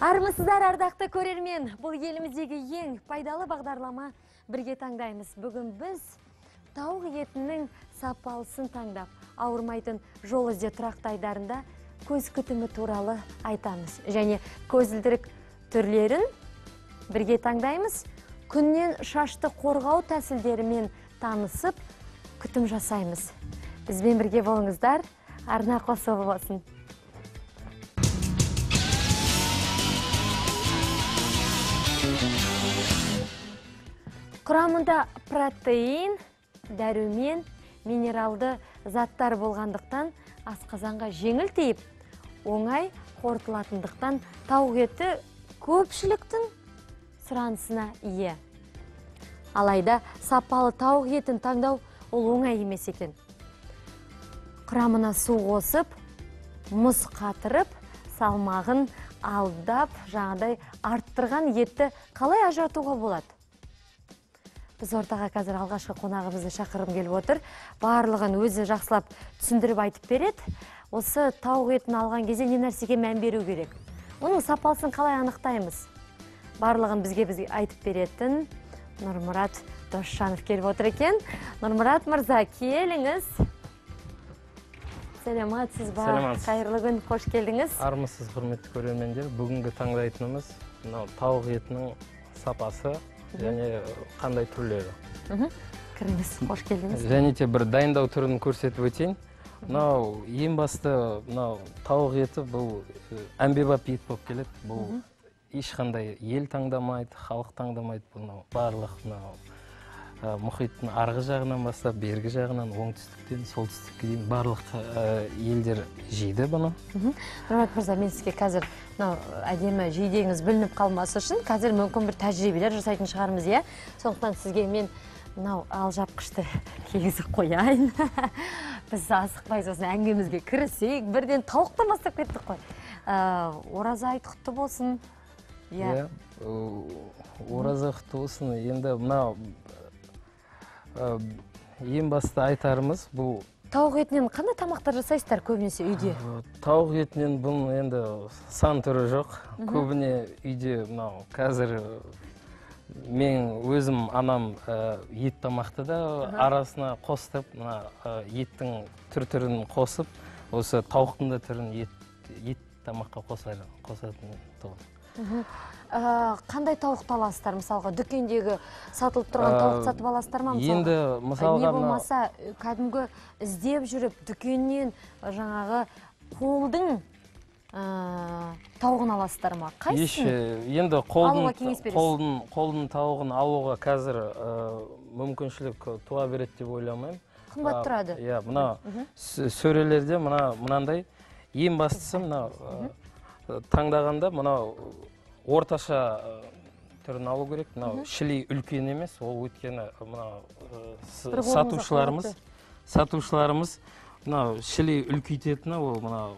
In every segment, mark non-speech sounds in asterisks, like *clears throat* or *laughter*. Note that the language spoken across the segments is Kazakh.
армысыздар ардақты көрермен. Бұл еліміздегі ең пайдалы бағдарлама бірге таңдаймыз. Бүгін біз тауық етінің сапалысын таңдап ауырмайтын жол ізде тұрақты айдарында көз күтімі туралы айтамыз. Және көзілдірік түрлерін бірге таңдаймыз. Күннен шашты қорғау тәсілдерімен танысып күтім жасаймыз. Бізбен бірге болыңыздар. Арна қосылы болсын құрамында протеин дәрумен минералды заттар болғандықтан асқазанға жеңіл тиіп оңай қорытылатындықтан тауық еті көпшіліктің сұранысына ие. Алайда сапалы тауық етін таңдау ол оңай емес екен. Құрамына су қосып мұз қатырып салмағын алдап жаңағыдай арттырған етті қалай ажыратуға болады? Біз ортаға қазір алғашқы қонағымызды шақырғым келіп отыр. Барлығын өзі жақсылап түсіндіріп айтып береді. Осы тауық етін алған кезде не нәрсеге мән беру керек? Оның сапасын қалай анықтаймыз? Барлығын бізге бізге айтып беретін нұрмұрат досжанов келіп отыр екен. Нұрмұрат мырза келіңіз. Сәлеметсіз ба? Сәлеметсіз. қайырлы күн қош келдіңіз. Армысыз құрметті көрермендер бүгінгі таңдайтынымыз мынау тауық етінің сапасы. Және қандай түрлері? Кіріңіз қош келдіңіз. Және де бір дайындау түрін көрсетіп өтейін. Мынау ең басты мынау тауық еті бұл әмбебап ет болып келеді. Бұл ешқандай ел таңдамайды халық таңдамайды мынау. Барлық мынау мұхиттың арғы жағынан бастап бергі жағынан оңтүстіктен солтүстікке дейін барлық э, елдер жейді бұны. Нұрмат мырза мен сізге қазір мынау әдемі жейдеңіз білініп қалмас үшін қазір мүмкін бір тәжірибелер жасайтын шығармыз иә? Сондықтан сізге мен мынау алжапқышты *laughs* кигізіп қояйын. *laughs* Біз асықпай сосын әңгімемізге кірісейік. Бірден тауықтан бастап кеттік қой. Ә, ораза айт құтты болсын. Иә. Иә. Э, ораза құтты болсын. Енді мынау э, ең басты айтарымыз бұл тауық етінен қандай тамақтар жасайсыздар көбінесе үйде? Тауық етінен бұның енді сан түрі жоқ. Көбіне үйде мынау қазір мен өзім анам ет тамақты да арасына қосып мына еттің түр түрін қосып осы тауықтың да түрін ет, ет тамаққа қосатын тұғын. Ә, қандай тауықты аласыздар мысалға дүкендегі сатылып тұрған Ә, тауықты сатып аласыздар ма мысалға? енді мысалға не мынау- болмаса э, кәдімгі іздеп жүріп дүкеннен э, жаңағы қолдың ә, тауығын аласыздар ма? Қайсысын? Енді қолдың Алуға кеңес бересіз? қолдың қолдың тауығын алуға қазір ә, мүмкіншілік туа береді деп ойламаймын. Қымбат тұрады. иә мына сөрелерде мына мынандай ең бастысы мына таңдағанда мынау орташа түрін алу керек. Мынау шіли үлкен емес ол өйткені мынау сатушыларымыз сатушыларымыз мынау шіли үлкейтетіні ол мынау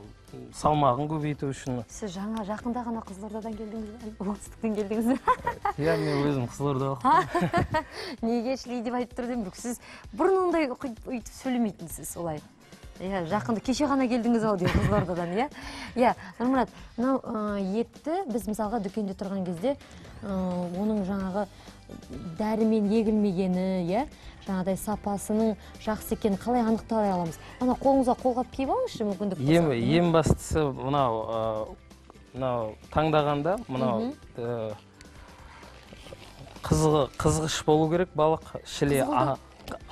салмағын көбейту үшін. Сіз жаңа жақында ғана қызылордадан келдіңіз бе? оңтүстіктен келдіңіз бе? *laughs* Иә мен өзім қызылордалықпын *laughs* неге шли деп айтып тұр едім сіз бұрын ондай өйтіп сөйлемейтінсіз олай. Иә жақында кеше ғана келдіңіз ау деймін қызылордадан иә. Иә нұрмұрат мынау етті біз мысалға дүкенде тұрған кезде оның жаңағы дәрімен егілмегені иә жаңағыдай сапасының жақсы екенін қалай анықтай аламыз? Ана қолыңызға қолғап киіп алыңызшы мүмкіндік ең, ең бастысы мынау мынау таңдағанда мынау қызғы, қызғыш болу керек балық шіле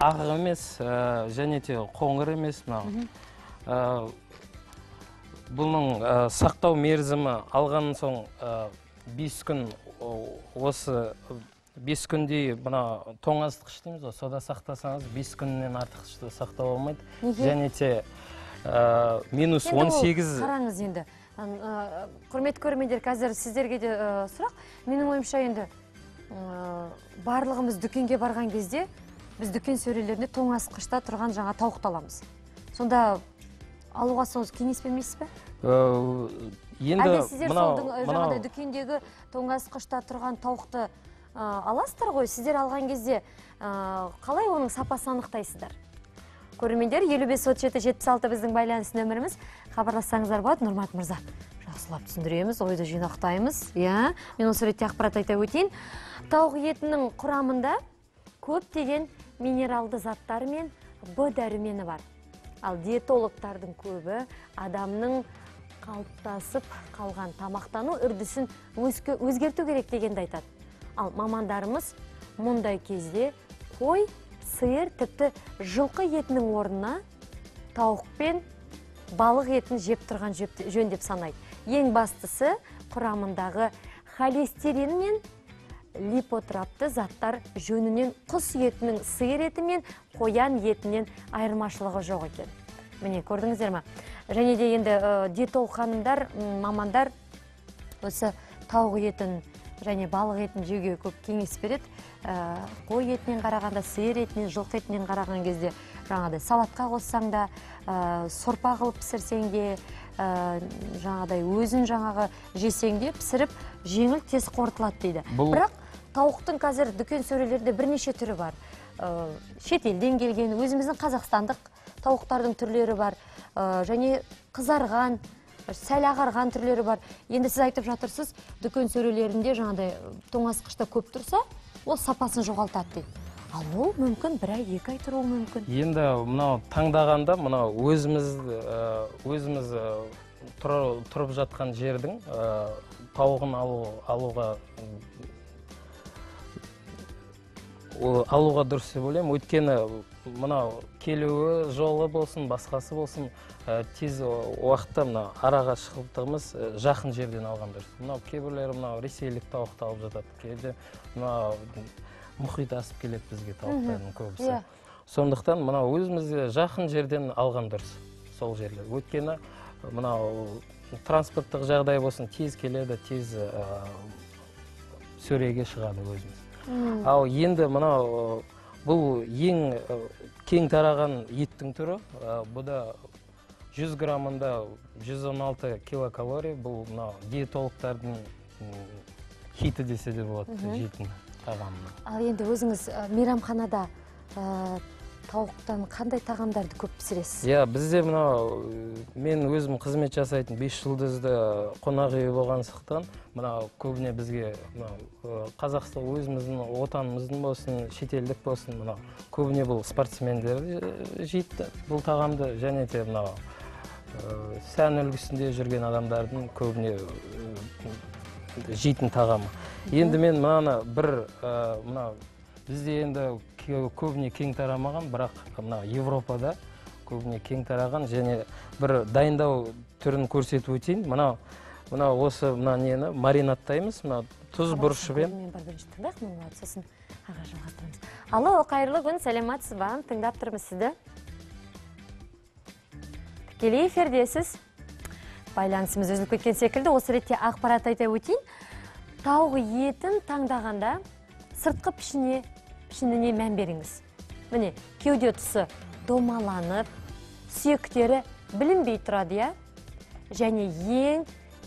ақ емес ә, және де қоңыр емес мынау. Ә, бұның ә, сақтау мерзімі алған соң ә, бес күн о- осы бес күндей мына тоңазытқыш дейміз ғой сода сақтасаңыз бес күннен артық сақтауға болмайды. Неге? және де ә, минус ол 18 қараңыз енді ә, құрметті көрермендер қазір сіздерге де сұрақ. Менің ойымша енді барлығымыз дүкенге барған кезде біз дүкен сөрелерінде тоңазытқышта тұрған жаңа тауықты аламыз. Сонда алуға соңыз кеңес бермейсіз бе? Ә, енді әлде сіздер мынау- жаңағыдай дүкендегі тоңазытқышта тұрған тауықты ә, аласыздар ғой? Сіздер алған кезде ә, қалай оның сапасын анықтайсыздар? Көрермендер елу бес отыз жеті жетпіс алты біздің байланыс нөміріміз. Хабарлассаңыздар болады. Нұрмат мырза жақсылап түсіндіреміз ойды жинақтаймыз. Иә мен осы ретте ақпарат айта өтейін. Тауық етінің құрамында көптеген минералды заттар мен б дәрумені бар. Ал диетологтардың көбі адамның қалыптасып қалған тамақтану үрдісін өзге- өзгерту керек дегенді айтады. Ал мамандарымыз мұндай кезде қой сиыр тіпті жылқы етінің орнына тауық пен балық етін жеп тұрған жөн деп санайды. Ең бастысы құрамындағы холестерин мен липотрапты заттар жөнінен құс етінің сиыр еті мен қоян етінен айырмашылығы жоқ екен. Міне көрдіңіздер ма? Және де енді ә, диетолог ханымдар мамандар осы тауық етін және балық етін жеуге көп кеңес береді. Ә, қой етінен қарағанда сиыр етінен жылқы етінен қараған кезде жаңағыдай салатқа қоссаң да ә, сорпа қылып пісірсең де ә, жаңағыдай өзін жаңағы жесең де пісіріп жеңіл тез қорытылады дейді. Бұл- бірақ тауықтың қазір дүкен сөрелерде бірнеше түрі бар. Ә, шетелден келген өзіміздің қазақстандық тауықтардың түрлері бар. Ә, және қызарған сәл ағарған түрлері бар. Енді сіз айтып жатырсыз дүкен сөрелерінде жаңағыдай тоңазытқышта көп тұрса ол сапасын жоғалтады дейді ал ол мүмкін бір ай екі ай тұруы мүмкін. Енді мынау таңдағанда мынау өзіміз өзіміз тұр- тұрып жатқан жердің тауығын алу, алуға алуға дұрыс деп ойлаймын. Өйткені мынау келуі жолы болсын басқасы болсын ә, тез уақытта мына араға шығықтығымыз ә, жақын жерден алған дұрыс. Мынау кейбіреулері мынау ресейлік тауықты алып жатады. Кейде мынау мұхит асып келеді бізге тауықтардың көбісі. Иә. сондықтан мынау өзімізге жақын жерден алған дұрыс сол жерлер өйткені мынау транспорттық жағдай болсын тез келеді тез ә, сөреге шығады өзіміз. Ал енді мынау бұл ең кең тараған еттің түрі бұда 100 граммында 116 килокалорий бұл мынау диетологтардың хиті десе де болады жейтін тағамы ал енді өзіңіз мейрамханада тауықтан қандай тағамдарды көп пісіресіз? Иә бізде мынау мен өзім қызмет жасайтын бес жұлдызды қонақ үй болғандықтан мынау көбіне бізге мынау қазақстан өзіміздің отанымыздың болсын шетелдік болсын мынау көбіне бұл спортсмендер жейді бұл тағамды. Және де мынау сән үлгісінде жүрген адамдардың көбіне жейтін тағамы. Енді мен мынаны бір мынау бізде енді көбіне кең тарамаған бірақ мына европада көбіне кең тараған және бір дайындау түрін көрсетіп өтейін. Мынау мынау осы мына нені маринадтаймыз мына тұз бұрышымен. бір бірінші тыңдайық мұны сосын аға жалғастырамыз. Алло қайырлы күн сәлеметсіз ба тыңдап тұрмыз сізді. Тікелей эфирдесіз байланысымыз үзіліп кеткен секілді. Осы ретте ақпарат айта өтейін. Тауық етін таңдағанда сыртқы пішіне пішініне мән беріңіз. Міне кеуде тұсы домаланып сүйектері білінбей тұрады иә? Және ең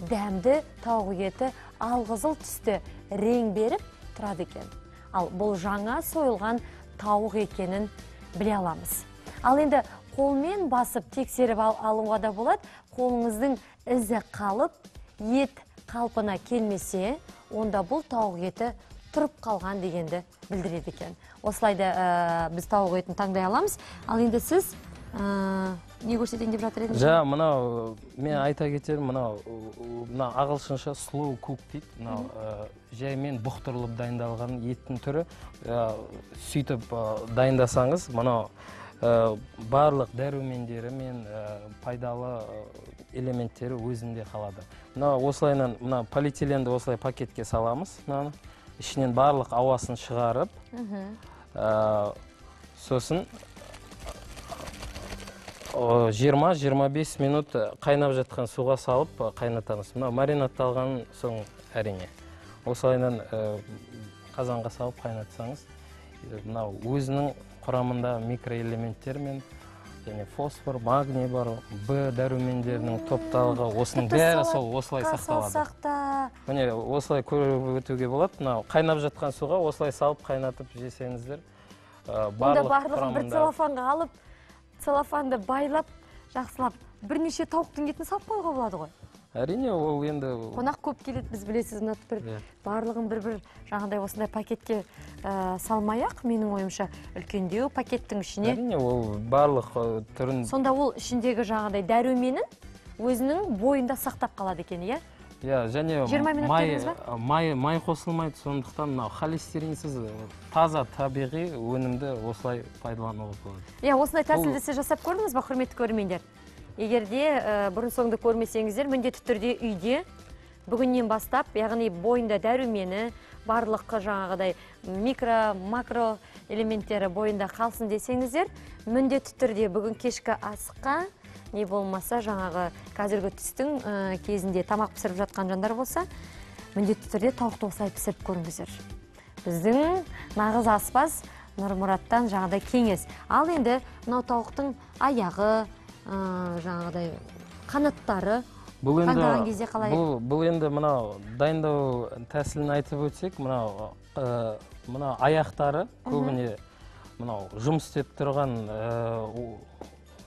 дәмді тауық еті алқызыл түсті рең беріп тұрады екен. Ал бұл жаңа сойылған тауық екенін біле аламыз. Ал енді қолмен басып тексеріп ал, алуға да болады. Қолыңыздың ізі қалып ет қалпына келмесе онда бұл тауық еті тұрып қалған дегенді білдіреді екен. Осылай да ә, біз тауық етін таңдай аламыз. Ал енді сіз ә, не көрсетейін деп жатыр едіңіз жаңа мынау мен айта кетерім мынау мына ағылшынша slow cook дейді. Мынау ы, жаймен бұқтырылып дайындалған еттің түрі. Ы, сөйтіп ы, дайындасаңыз мынау ы, барлық дәрумендері мен ы, пайдалы ы, элементтері өзінде қалады. Мына осылайынан мына полиэтиленді осылай пакетке саламыз мынаны. Ішінен барлық ауасын шығарып ы, сосын жиырма жиырма бес минут қайнап жатқан суға салып ы, қайнатамыз. Мына маринадталған соң әрине. Осылайынан ы, қазанға салып қайнатсаңыз мынау өзінің құрамында микроэлементтер мен және фосфор магний бар б дәрумендерінің топталығы осының бәрі сол осылай сақталады. салсақ та міне осылай көріп өтуге болады. Мынау қайнап жатқан суға осылай салып қайнатып жесеңіздер барлық барлығын бір целлофанға алып целлофанды байлап жақсылап бірнеше тауықтың етін салып қоюға болады ғой. Әрине ол енді қонақ көп келеді біз білесіз бір Иә. барлығын бір бір жаңағыдай осындай пакетке ә, салмай ақ менің ойымша үлкендеу пакеттің ішіне. әрине ол барлық түрін сонда ол ішіндегі жаңағыдай дәруменін өзінің бойында сақтап қалады екен иә? Иә және 20 минут май май май қосылмайды сондықтан мынау холестеринсіз таза табиғи өнімді осылай пайдалануға болады. Иә осындай тәсілді сіз жасап көрдіңіз ба құрметті көрермендер? Егер де ә, бұрын соңды көрмесеңіздер міндетті түрде үйде бүгіннен бастап яғни бойында дәрумені барлық жаңағыдай микро макро элементтері бойында қалсын десеңіздер міндетті түрде бүгін кешкі асқа не болмаса жаңағы қазіргі түстің ә, кезінде тамақ пісіріп жатқан жандар болса міндетті түрде тауықты осылай пісіріп көріңіздер. Біздің нағыз аспаз нұрмұраттан жаңағыдай кеңес. Ал енді мынау тауықтың аяғы жаңағыдай қанаттары бұл таңдаған енді кезде қалай? бұл, бұл енді мынау дайындау тәсілін айтып өтсек мынау ы, мына аяқтары көбіне мынау жұмыс істеп тұрған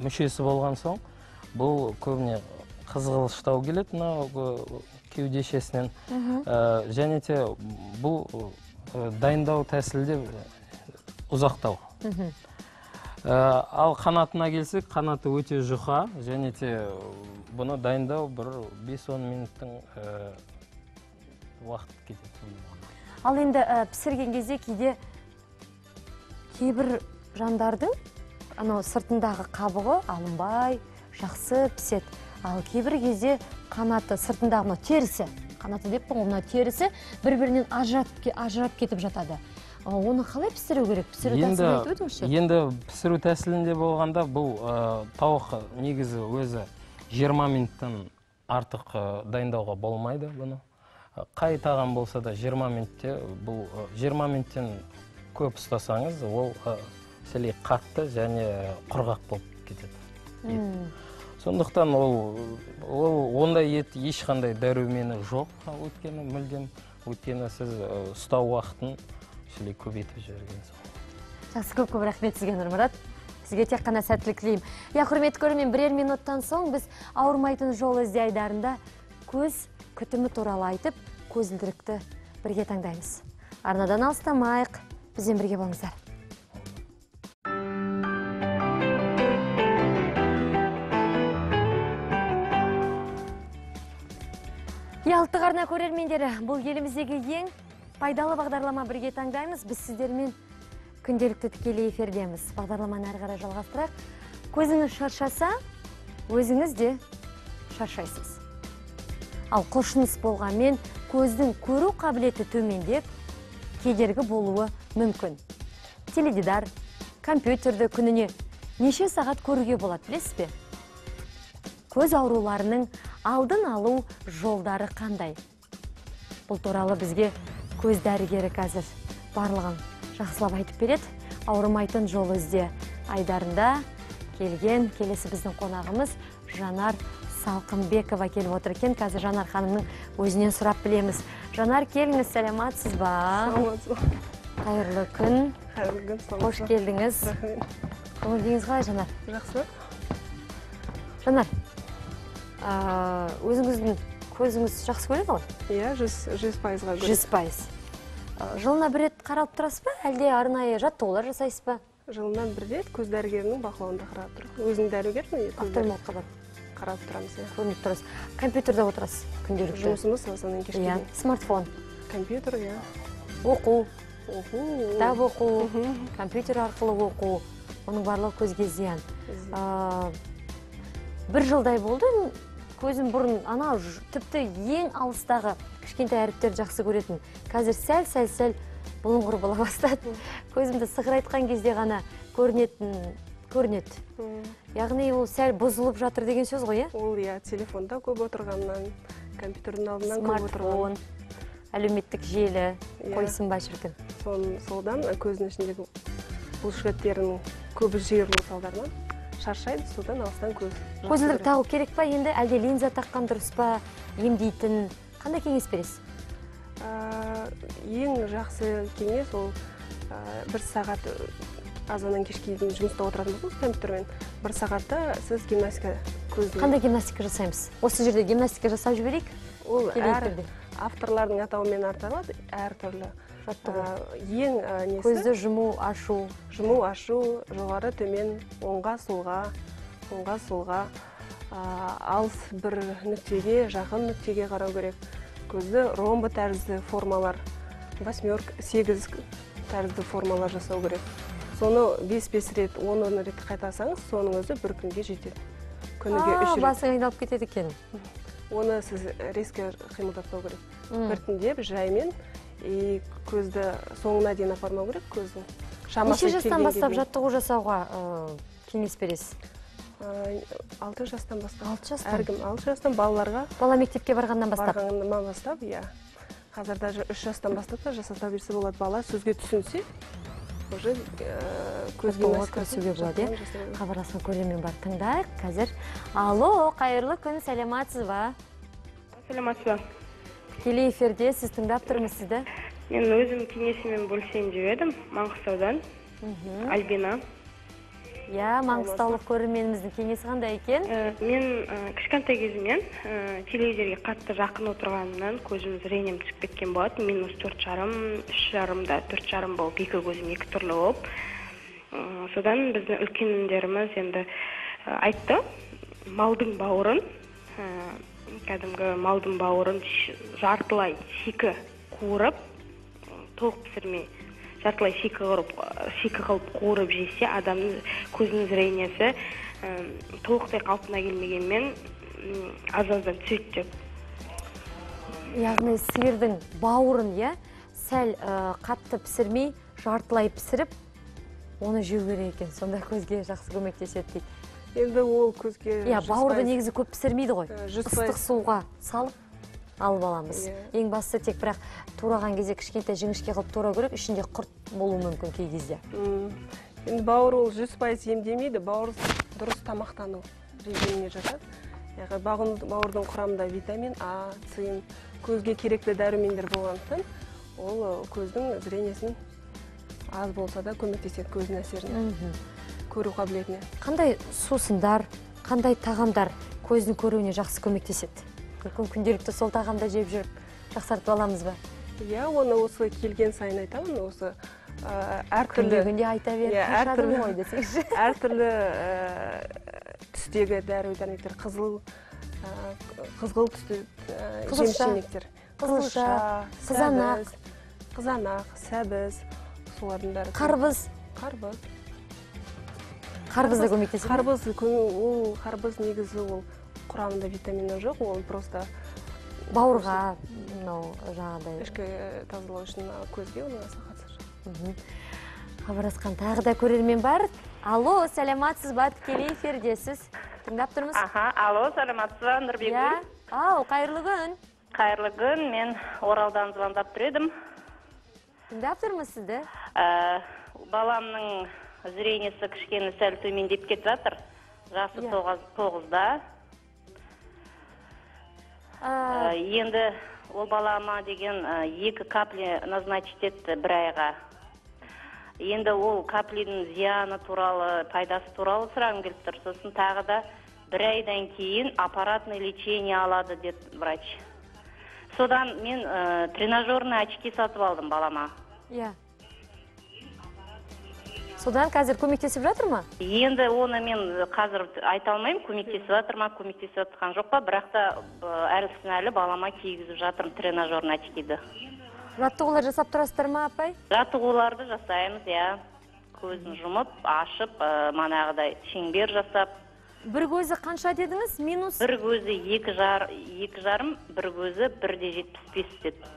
мүшесі болған соң бұл көбіне қызғылыштау келеді мынау кеудешесінен Ә, және де бұл дайындау тәсілі де ұзақтау. Ә, ал қанатына келсек қанаты өте жұқа. Және де бұны дайындау бір 5-10 минуттың ә, уақыт кетеді. Ал енді пісірген кезде кейде кейбір жандардың анау сыртындағы қабығы алынбай жақсы піседі. Ал кейбір кезде қанаты сыртындағы мынау терісі қанаты деппін ғой мынау терісі бір бірінен ажырап, ажырап кетіп жатады. Оны қалай пісіру керек? Пісіру тәсілін айтып өтіңізші. енді пісіру тәсілінде болғанда бұл ә, тауық негізі өзі 20 минуттан артық ә, дайындауға болмайды бұны. Қай тағам болса да 20 минутте бұл ә, 20 минуттен көп ұстасаңыз ол ә, қатты және құрғақ болып кетеді. Сондықтан ол ол ондай ет ешқандай дәрумені жоқ. Өйткені мүлдем өйткені сіз ұстау уақытын шілей көбейтіп жібергенсіз жақсы көп көп рахмет сізге нұрмұрат. Сізге тек қана сәттілік тілеймін иә құрметті көрермен бірер минуттан соң біз ауырмайтын жол ізде айдарында көз күтімі туралы айтып көзілдірікті бірге таңдаймыз. Арнадан алыстамайық. Бізбен бірге болыңыздар. Иә ұлттық арна көрермендері бұл еліміздегі ең пайдалы бағдарлама бірге таңдаймыз. Біз сіздермен күнделікті тікелей эфирдеміз. Бағдарламаны әрі қарай жалғастырайық. Көзіңіз шаршаса өзіңіз де шаршайсыз. Ал құлшыныс болғанмен көздің көру қабілеті төмендеп кедергі болуы мүмкін. Теледидар компьютерді күніне неше сағат көруге болады білесіз бе? Көз ауруларының алдын алу жолдары қандай? Бұл туралы бізге көз дәрігері қазір барлығын жақсылап айтып береді. Ауырмайтын жол ізде айдарында келген келесі біздің қонағымыз жанар салқынбекова келіп отыр екен. Қазір жанар ханымның өзінен сұрап білеміз. Жанар келіңіз сәлематсыз ба? Қайырлы күн. Қайырлы күн қош келдіңіз. Рахмет. Көңіл күйіңіз қалай жанар? Жақсы. Жанар өзіңіздің көзіңіз жақсы көреді ғой? Иә жүз жүз пайызға жүз пайыз жылына бір рет қаралып тұрасыз ба? Әлде арнайы жаттығулар жасайсыз ба? Жылына бір рет көз дәрігерінің бақылауында қарап тұрмын. Өзім дәрігермін офтальмологқа барып. қарап тұрамыз иә. Көрініп тұрасыз. Компьютерде отырасыз күнделікті? Жұмысымыз осыдан кешке. Иә смартфон. Компьютер иә. Оқу. Оқу. Кітап оқу. Компьютер арқылы оқу. Оның барлығы көзге зиян. Бір жылдай болды. Көзім бұрын анау ж- тіпті ең алыстағы кішкентай әріптерді жақсы көретін. Қазір сәл сәл сәл бұлыңғыр бола бастады. Көзімді сығырайтқан кезде ғана көрінетін көрінеді. Яғни ол сәл бұзылып жатыр деген сөз ғой иә? Ол иә телефонда көп отырғаннан компьютердің алдынан көп отырған әлеуметтік желі Иә. қойсын ба шіркін? Содан көздің ішіндегі бұлшықеттерінің көбі жиырылу салдарынан. Шаршайды содан алыстан көз көзілдірік тағу керек. Па енді? Әлде линза таққан дұрыс па? емдейтін. Қандай кеңес бересіз? А, ең жақсы кеңес ол а, бір сағат азаннан кешке дейін жұмыста отыратын болсаңыз компьютермен. Бір сағатта сіз гимнастика көзіне қандай гимнастика жасаймыз? Осы жерде гимнастика жасап жіберейік. Ол әр авторлардың атауымен аталады әртүрлі. Жаттығу. Ең несі? Көзді жұму ашу. Жұму ашу жоғары төмен оңға солға оңға солға. Алыс бір нүктеге жақын нүктеге қарау керек. Көзді ромбы тәрізді формалар восьмерка сегіз тәрізді формалар жасау керек. Соны бес бес рет он он рет қайтарсаңыз соның өзі бір күнге жетеді. Күніге үш рет. басың айналып кетеді екен. Оны сіз резко қимылдатпау керек. Біртіндеп жаймен и көзді соңына дейін апармау керек көздің неше шамасы жастан келгенге бастап жаттығу жасауға кеңес бересіз? Ай, алты жастан бастап. Алты жастан? Әркім алты жастан балаларға. Бала мектепке барғаннан бастап? Барғаннан бастап иә. Қазір даже үш жастан бастап та жасата берсе болады. Бала сөзге түсінсе уже көз Жаттығуға гимнастикасын кірісуге болады, иә? хабарласқан көрермен бар. Тыңдайық қазір. Алло қайырлы күн сәлематсыз ба? Саламатсыз ба? Тікелей эфирде сіз тыңдап тұрмыз сізді. Мен өзім кеңесіммен бөлісейін деп едім маңғыстаудан. Альбина. Иә маңғыстаулық көрерменіміздің кеңесі қандай екен? Ә, мен ә, кішкентай кезімнен ә, телевизорге қатты жақын отырғанымнан көзім зрением түсіп кеткен болатын. Минус төрт жарым үш жарымда төрт жарым болып екі көзім екі түрлі болып. Содан біздің үлкендеріміз енді айтты. Малдың бауырын кәдімгі малдың бауырын жартылай шикі қуырып толық пісірмей жартылай шикі қылып шикі қылып қуырып жесе адамның көзінің зрениесі толықтай қалпына келмегенмен аз аздан түседі деп яғни сиырдың бауырын иә сәл қатты пісірмей жартылай пісіріп оны жеу керек екен. Сонда көзге жақсы көмектеседі дейді. Енді ол көзге иә бауырды негізі көп пісірмейді ғой. Ыстық суға салып алып аламыз. Ең бастысы тек бірақ тураған кезде кішкентай жіңішке қылып турау керек ішінде құрт болуы мүмкін кей кезде. Енді бауыр ол жүз пайыз емдемейді. Бауыр дұрыс тамақтану режиміне жатады. Бауырдың құрамында витамин а цин көзге керекті дәрумендер болғандықтан ол көздің зрениесін аз болса да көмектеседі көздің әсеріне. Көру қабілетіне. Қандай сусындар қандай тағамдар көздің көруіне жақсы көмектеседі? Мүмкін күнделікті сол тағамда жеп жүріп жақсартып аламыз ба? Иә оны осы келген сайын айтамын осы әртүрлі күнде айта беріп Иә, әртүрлі- ғой десеңізші *laughs* әртүрлі түстегі дәрі дәрмектер қызыл қызғылт түсті жеміс жемектер қызылша, қызанақ. қызанақ сәбіз солардың бәрі. Қарбыз. Қарбыз. Қарбыз да көмектеседі ме? қарбыз ол қарбыз негізі ол құрамында витамині жоқ ол просто бауырға мынау жаңағыдай. ішкі ә, тазалау үшін көзге оның аса қатысы жоқ хабарласқан тағы да көрермен бар. Алло сәлематсыз ба? Тікелей эфирдесіз тыңдап тұрмыз. Аха алло саламатсыз ба иә. Нұрбекгүл ау қайырлы күн. Қайырлы күн мен оралдан звондап тұр едім. Тыңдап тұрмыз сізді. Ә, баламның зрениесі кішкене сәл төмендеп кетіп жатыр жасы тоғыз- тоғызда Ә, Ә, енді ол балама деген ә, екі капли назначить етті бір айға енді ол каплидің зияны туралы пайдасы туралы сұрағым келіп тұр. Сосын тағы да бір айдан кейін аппаратный лечение алады деді врач. Содан мен ә, тренажерный очки сатып алдым балама. Иә содан қазір көмектесіп жатыр ма? Енді оны мен қазір айта алмаймын көмектесіп жатыр ма көмектесіп жатқан жоқ па? Бірақ та әлсін әлі балама кигізіп жатырмын тренажерный очкиді. Жаттығулар жасап тұрасыздар ма апай? Жаттығуларды жасаймыз иә. Көзін жұмып ашып ә, манағыдай шеңбер жасап. бір көзі қанша дедіңіз? Минус? Бір көзі екі жар екі жарым бір көзі бір де жетпіс бес деді.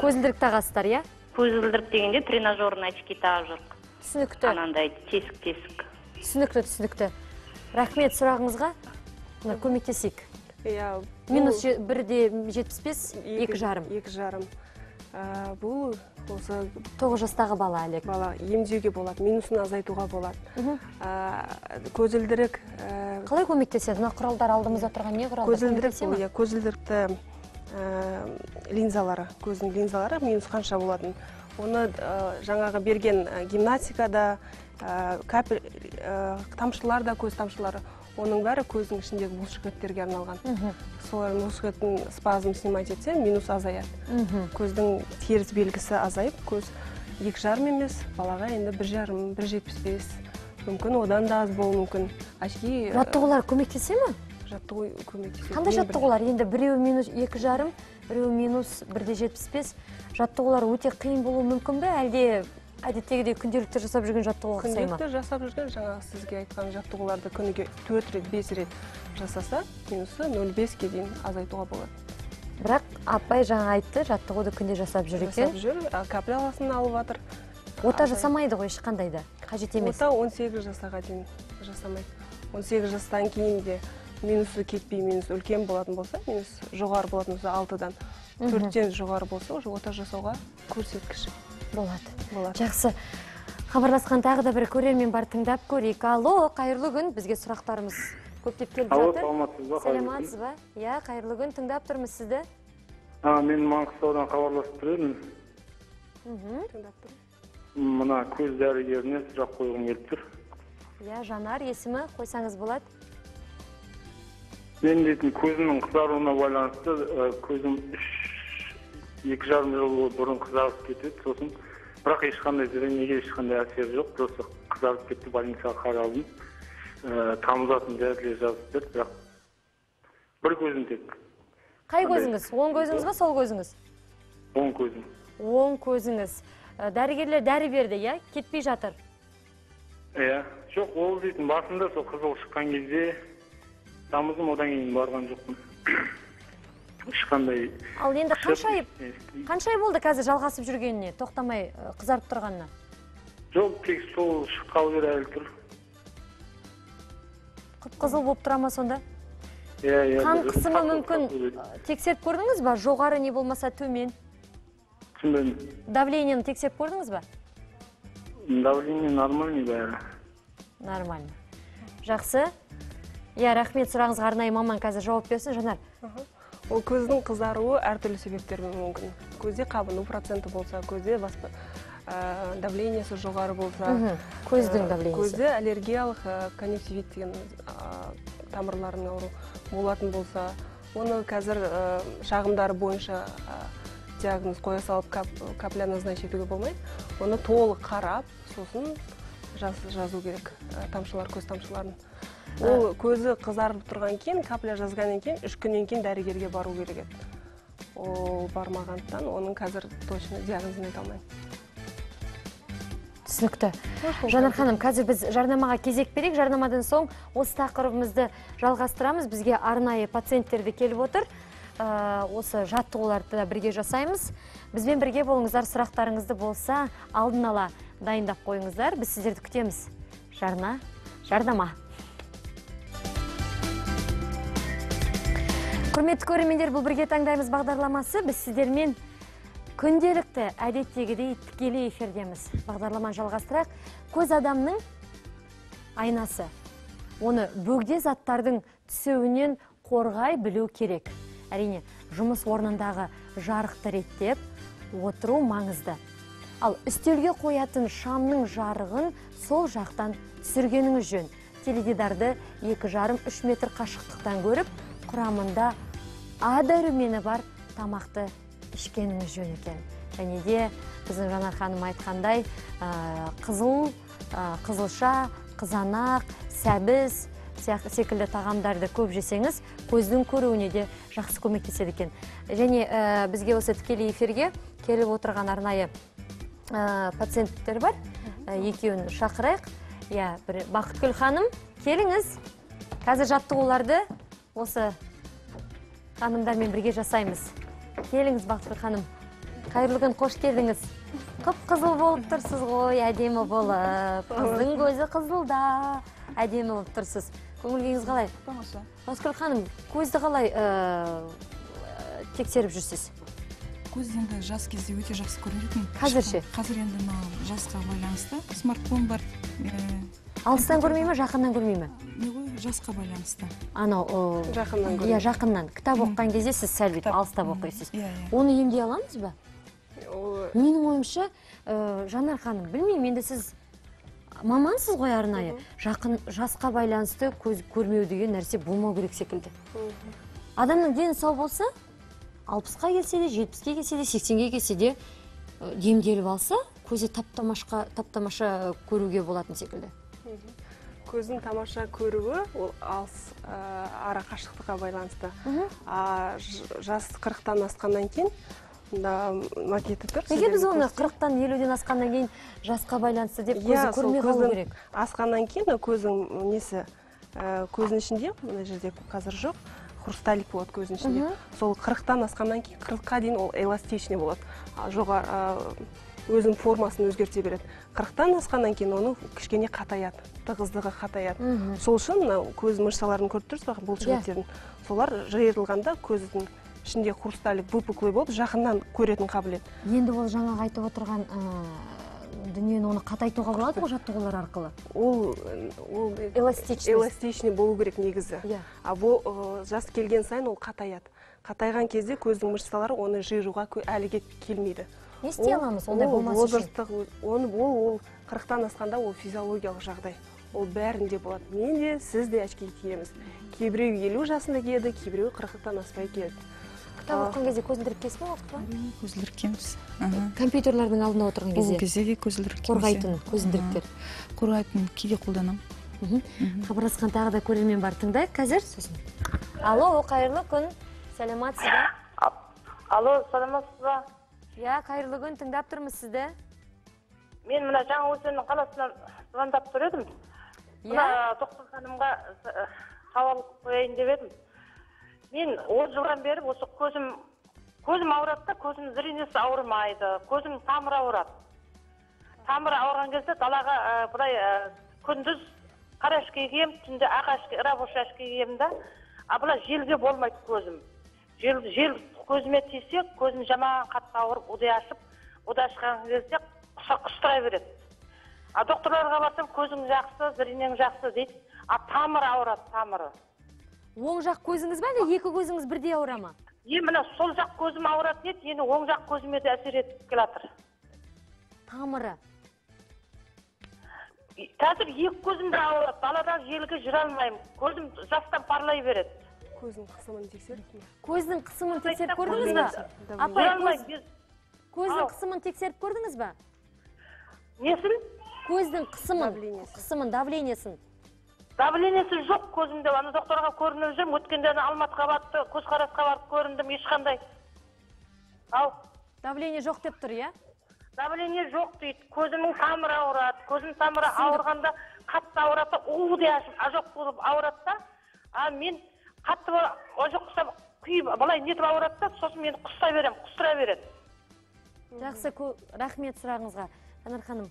Көзілдірік тағасыздар иә? Көзілдірік дегенде тренажерный очки тағып жүрік түсінікті. Анандай тесік тесік түсінікті түсінікті. Рахмет сұрағыңызға. Мына көмектесейік. Иә минус бір де жетпіс бес екі жарым. екі жарым. Ә, бұл осы тоғыз жастағы бала әлек бала емдеуге болады минусын азайтуға болады. Ә, көзілдірік ә, қалай көмектеседі? Мына құралдар алдымызда тұрған не құралдар? көзілдірік иә көзілдірікті линзалары көздің линзалары минус қанша болатын. Оны э, жаңағы берген э, гимнастикада э, капель э, тамшылар да көз тамшылары. Оның бәрі көздің ішіндегі бұлшықеттерге арналған. Солар бұлшықеттің спазм снимать етсе минус азаяды. Көздің теріс белгісі азайып көз екі жарым емес балаға енді бір жарым бір жетпіс бес. Мүмкін одан да аз болуы мүмкін. Очки э, жаттығулар көмектесе ме? Жаттығу көмектеседі. Қандай жаттығулар? Енді біреуі минус екі жарым біреуі минус бірде жетпіс бес. Жаттығулар өте қиын болуы мүмкін бе? Әлде әдеттегідей күнделікті жасап жүрген жаттығуға ұқсай ма? Күнделікті жасап жүрген жаңағы сізге айтқан жаттығуларды күніге төрт рет бес рет жасаса минусы нөл беске дейін азайтуға болады. Бірақ апай жаңа айтты жаттығуды күнде жасап жүр жасап екен жүр а, каплясын алып жатыр. Ота жасамайды ғой ешқандай да. Қажет емес. Ота 18 жасаға дейін жасамайды. 18 жастан кейін де. Минусы кетпей минус үлкен болатын болса минус жоғары болатын болса алтыдан төрттен жоғары болса уже ота жасауға көрсеткіші болады. болады. Жақсы. Хабарласқан тағы да бір көрермен бар тыңдап көрейік. Алло қайырлы күн. Бізге сұрақтарымыз көптеп келіп алло жатыр. саламатсыз ба саламатсыз ба? Иә қайырлы күн. Тыңдап тұрмыз сізді. А, мен маңғыстаудан хабарласып тұр едім мхм тыңдап тұрмын мына көз дәрігеріне сұрақ қойғым келіп тұр. Иә жанар есімі. Қойсаңыз болады. Мен дейтін көзімнің қызаруына байланысты көзім үш екі жарым жыл бұрын қызарып кетеді сосын. Бірақ ешқандай зрениеге ешқандай әсері жоқ просто қызарып кетті больницаға қаралдым ә, тамызатын дәрілер жазып берді бірақ бір көзім тек. Қай көзіңіз? Оң көзіңіз ба сол көзіңіз? Оң көзім. Оң көзіңіз. Дәрігерлер дәрі берді иә? Кетпей жатыр. Иә. Жоқ ол дейтін басында сол қызыл шыққан кезде тамыздым одан кейін барған жоқпын. *coughs* Ешқандай ал енді қанша ай қанша ай болды қазір жалғасып жүргеніне тоқтамай қызарып тұрғанына? Жоқ тек сол шыққалы бері әлі тұр. Қып қызыл болып тұра ма сонда? Иә иә қан қысымы мүмкін. тексеріп көрдіңіз ба? Жоғары не болмаса төмен? Түсінбедім давлениені тексеріп көрдіңіз ба? Давление нормальный бәрі. Нормально. Жақсы. Иә рахмет сұрағыңызға арнайы маман қазір жауап берсін. Жанар. Ол көздің қызаруы әртүрлі себептермен мүмкін. Көзде қабыну проценті болса көзде ә, давлениесі жоғары болса көздің давлениесі. көзде аллергиялық ә, конъюнктивит деген ә, тамырлардың ауру болатын болса оны қазір ә, шағымдары бойынша ә, диагноз қоя салып кап, капля назначить етуге болмайды. Оны толық қарап сосын жаз, жазу керек ә, тамшылар көз тамшыларын. Ол көзі қызарып тұрған кейін капля жазғаннан кейін үш күннен кейін дәрігерге бару керек еді. Ол бармағандықтан оның қазір точно диагнозын айта алмаймын. Түсінікті. Жанар ханым қазір біз жарнамаға кезек берейік. Жарнамадан соң осы тақырыбымызды жалғастырамыз. Бізге арнайы пациенттерді келіп отыр. Ә, осы жаттығуларды да бірге жасаймыз. Бізбен бірге болыңыздар сұрақтарыңызды болса алдын ала дайындап қойыңыздар. Біз сіздерді күтеміз. Жарна жарнама. Құрметті көрермендер бұл бірге таңдаймыз бағдарламасы. Біз сіздермен күнделікті әдеттегідей тікелей эфирдеміз. Бағдарламаны жалғастырақ көз адамның айнасы. Оны бөгде заттардың түсуінен қорғай білу керек. Әрине жұмыс орнындағы жарықты реттеп отыру маңызды. Ал үстелге қоятын шамның жарығын сол жақтан түсіргеніңіз жөн. Теледидарды екі жарым үш метр қашықтықтан көріп құрамында а дәрумені бар тамақты ішкеніңіз жөн екен. Және де біздің жанар ханым айтқандай қызыл қызылша қызанақ сәбіз секілді тағамдарды көп жесеңіз көздің көруіне де жақсы көмектеседі екен. Және бізге осы тікелей эфирге келіп отырған арнайы пациенттер бар. Екеуін шақырайық. Иә бір бақытгүл ханым келіңіз. Қазір жаттығуларды осы ханымдармен бірге жасаймыз. Келіңіз бақытгүл ханым. Қайырлы күн қош келдіңіз. Қып қызыл болып тұрсыз ғой әдемі болып. Қыздың көзі қызылда әдемі болып тұрсыз. Көңіл күйіңіз қалай? Тамаша. Бақытгүл ханым көзді қалай ә, тексеріп жүрсіз? Көз енді жас кезде өте жақсы көретін Қазір ше? қазір енді мына жасқа байланысты смартфон бар. Ә, алыстан көрмей ме жақыннан көрмей ме не ғой жасқа байланысты. Анау жақыннан иә жақыннан. Кітап оқыған кезде сіз сәл бүйтіп алыстап оқисыз. Иә иә. Оны емдей аламыз ба? Менің ойымша ә, жанар ханым білмеймін енді сіз мамансыз ғой арнайы. Жақын жасқа байланысты көз көрмеу деген нәрсе болмау керек секілді. Адамның дені сау болса алпысқа келсе де жетпіске келсе де сексенге келсе де ә, емделіп алса көзі тап тамаша көруге болатын секілді. Көздің тамаша көруі ол алыс ә, ара қашықтыққа байланысты. А жас қырықтан асқаннан кейін мында макеті тұр неге біз оны қырықтан елуден асқаннан кейін жасқа байланысты деп көзі Иә, сол көрмей қалу керек? асқаннан кейін мына көздің несі ә, көздің ішінде мына жерде қазір жоқ хрусталик болады көздің ішінде. Сол қырықтан асқаннан кейін қырыққа дейін ол эластичный болады. А жоғары өзінің формасын өзгерте береді. Қырықтан асқаннан кейін оның кішкене қатаяды тығыздығы қатаяды сол үшін мына көз мышцаларын көріп тұрсыз ба Иә. бұлшықеттердің солар жиырылғанда көздің ішінде хрусталик выпуклый болып жақыннан көретін қабілет. Енді ол жаңағы айтып отырған ә, дүниені оны қатайтуға болады ғой жаттығулар арқылы. Ол ол эластичность. эластичный болу керек негізі. Иә. а бұл ы, жас келген сайын ол қатаяды қатайған кезде көздің мышцалары оны жиыруға әлі келмейді. Не істей Ол- аламыз ондай ол болмас үшін. оны ол ол қырықтан асқанда ол физиологиялық жағдай. Ол бәрінде болады. Мен де сіз де очки киеміз. Кейбіреу елу жасында киеді кейбіреуі қырықтан аспай киеді. Кітап оқыған кезде көзілдірік киесіз бе уақыт па көзілдіріккенбіз аха. Компьютерлердің алдында отырған кезде кезде. де көзілдірік қорғайтын көзілдіріктер. Қорғайтын кейде қолданамын. Хабарласқан тағы да көрермен бар. Тыңдайық қазір сосын. Алло қайырлы күн. Сәлеметсіз ба? Алло саламатсыз ба? Иә қайырлы күн тыңдап тұрмыз сізді мен мына жаңа өзеннің қаласынан звондап тұр едім мына тоқтар ханымға сауал қояйын деп едім мен он жылдан бері осы көзім көзім ауырады да көзім зрениесі ауырмайды көзім тамыры ауырады тамыры ауырған кезде далаға былай күндіз қара әшке киемін түнде ақ рабочий әшке киемін да а былай желге болмайды көзім жел, жел көзіме тисе көзім жаман қатты ауырып удай ашып удай ашқан кезде құстыра береді. А докторларға барсам көзің жақсы зрениең жақсы дейді. А тамыры ауырады тамыры. Оң жақ көзіңіз ба әлде екі көзіңіз бірдей ауыра ма? Е міне сол жақ көзім ауыратын еді енді оң жақ көзіме де әсер етіп келе жатыр тамыры қазір екі көзім де ауырады далада желге жүре алмаймын. Көзім жастан парлай береді. Көздің қысымын тексеріп ме? көздің қысымын тексеріп көрдіңіз ба? Апай көздің қысымын тексеріп көрдіңіз ба? Несін? Көздің қысымын қысымын давлениесін. Давлениесі жоқ көзімде ана докторға көрініп жүрмін. Өткенде ана алматыға барып көзқарасқа барып көріндім ешқандай. Ау давление жоқ деп тұр иә? Давление жоқ дейді. Көзімнің тамыры ауырады. Көзім тамыры ауырғанда қатты ауырады да удай ашып ожог болып ауырады да а мен қатты ожог құсап күйіп былай нетіп ауырады да сосын мен құста беремін құстыра береді. Жақсы рахмет сұрағыңызға. Жанар ханым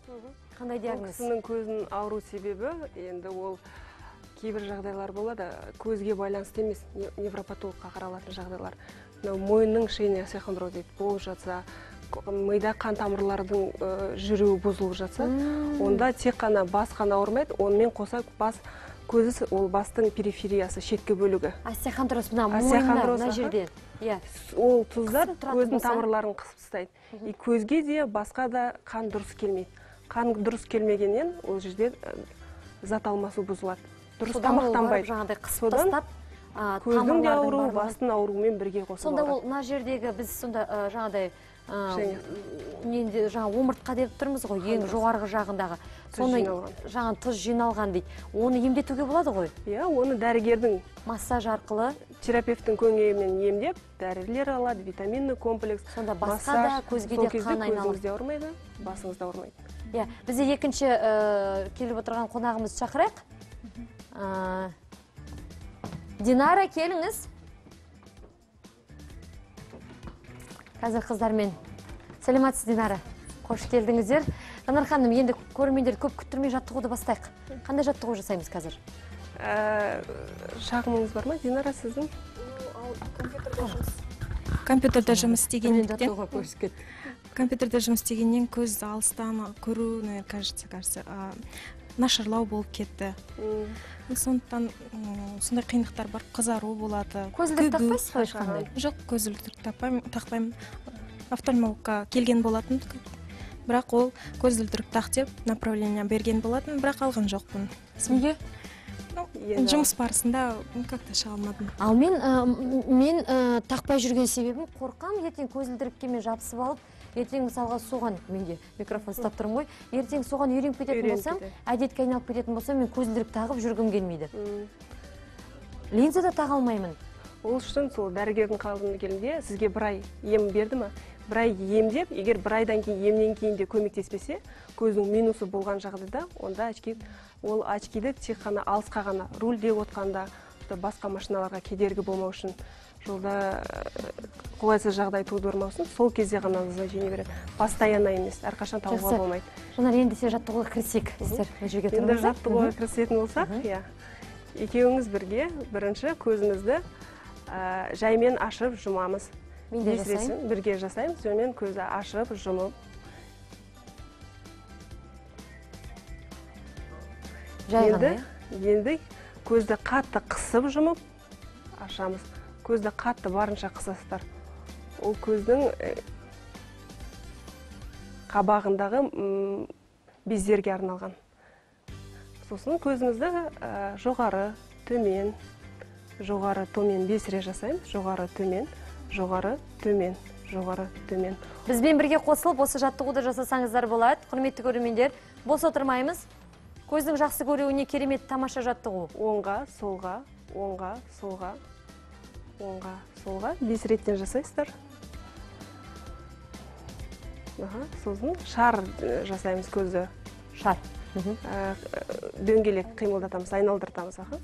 қандай ол диагноз? кісінің көзінің ауыру себебі енді ол кейбір жағдайлар болады. Көзге байланысты емес не- невропатологқа қаралатын жағдайлар. Мынау мойынның шейноясехондроз дейді болып жатса мида қан тамырлардың жүруі бұзылып жатса онда тек қана бас қана ауырмайды онымен қоса бас көзі с- ол бастың перифериясы шеткі бөлігі. Остеохондроз мына мойында Остеохондроз, мына жерде. Иә. Ол тұздар көздің тамырларын қысып тастайды. И көзге де басқа да қан дұрыс келмейді. Қан дұрыс келмегеннен ол жерде зат алмасу бұзылады. Дұрыс тамақтанбайды. жаңағыдай қысып тастап көздің де ауруы бастың ауруымен бірге қосылып сонда ол мына жердегі біз сонда жаңағыдай ненде жаңа омыртқа деп тұрмыз ғой ең жоғарғы жағындағы. Соны жаңа тұз жиналған дейді. Оны емдетуге болады ғой? Иә оны дәрігердің массаж арқылы. терапевттің көмегімен емдеп дәрілер алады витаминный комплекс. Сонда басқа да көзге де қан айналып. көзіңіз де ауырмайды басыңыз да ауырмайды. Иә бізде екінші ә, келіп отырған қонағымызды шақырайық. Ә, динара келіңіз. Қазір қыздармен. Сәлеметсіз динара. Қош келдіңіздер. Жанар ханым енді көрермендерді көп күттірмей жаттығуды бастайық. Қандай жаттығу жасаймыз қазір? Ә, шағымыңыз бар ма? Динара сіздің? Компьютерде жұмыс. Істегендіктен компьютерде жұмыс істегеннен көз алыстан көру наверное кажется кажется нашарлау болып кетті. Сондықтан сондай қиындықтар бар қызару болады. Көзілдірік тақпайсыз ба ешқандай жоқ көзілдірік тақпаймын тақпаймын. Офтальмологқа келген болатын. Бірақ ол көзілдірік тақ деп направление берген болатын бірақ алған жоқпын. Неге? Ну, жұмыс барысында как то шыға алмадым. Ал мен ә, мен ә, тақпай жүрген себебім қорқам ертең көзілдірікке мен жабысып алып ертең мысалға соған менде микрофон ұстап тұрмын ғой ертең соған үйреніп кететін болсам әдетке айналып кететін болсам мен көзілдірік тағып жүргім келмейді. Линза да таға алмаймын. Ол үшін сол дәрігердің қалдығына келгенде сізге бір ай ем берді ма бір ай емдеп егер бір айдан кейін емнен кейін де көмектеспесе көздің минусы болған жағдайда онда очки ол очкиді тек қана алысқа ғана рульде отқанда басқа машиналарға кедергі болмау үшін жолда э, қолайсыз жағдай тудырмау үшін сол кезде ғана назначение береді. Постоянно емес әрқашан табуға болмайды. Жанар енді сен жаттығуға кірісейік сіздер. Мына жерге енді жаттығуға кірісетін болсақ иә. Екеуіңіз бірге бірінші көзімізді ә, жаймен ашып жұмамыз. Мен де жасаймын. бірге жасаймыз сонымен көзді ашып жұмып. Жай енді иә. енді көзді қатты қысып жұмып ашамыз. Көзді қатты барынша қысасыздар. Ол көздің э, қабағындағы бездерге арналған. Сосын көзімізді ә, жоғары төмен жоғары төмен бес рет жасаймыз. Жоғары төмен жоғары төмен жоғары төмен. Бізбен бірге қосылып осы жаттығуды жасасаңыздар болады. Құрметті көрермендер бос отырмаймыз. Көздің жақсы көруіне керемет тамаша жаттығу. Оңға солға оңға солға. Оңға солға. Бес реттен жасайсыздар. Аха сосын шар э, жасаймыз көзді шар. Ә, дөңгелек қимылдатамыз айналдыртамыз аха.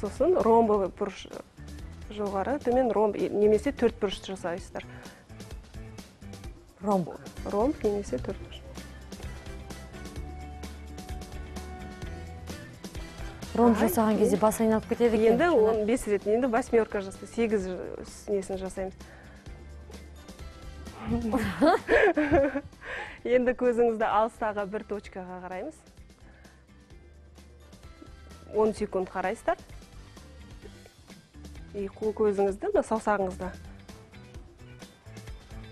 Сосын ромбовый бұрыш жоғары төмен ромб немесе төрт бұрыш жасайсыздар. Ромб. Ромб немесе төрт бұрыш. Ромб жасаған кезде бас айналып кетеді екен. Енді он бес рет енді восьмерка жаса сегіз несін жасаймыз? *laughs* Енді көзіңізді алыстағы бір точкаға қараймыз. 10 секунд қарайсыздар. И көзіңізді мына саусағыңызды.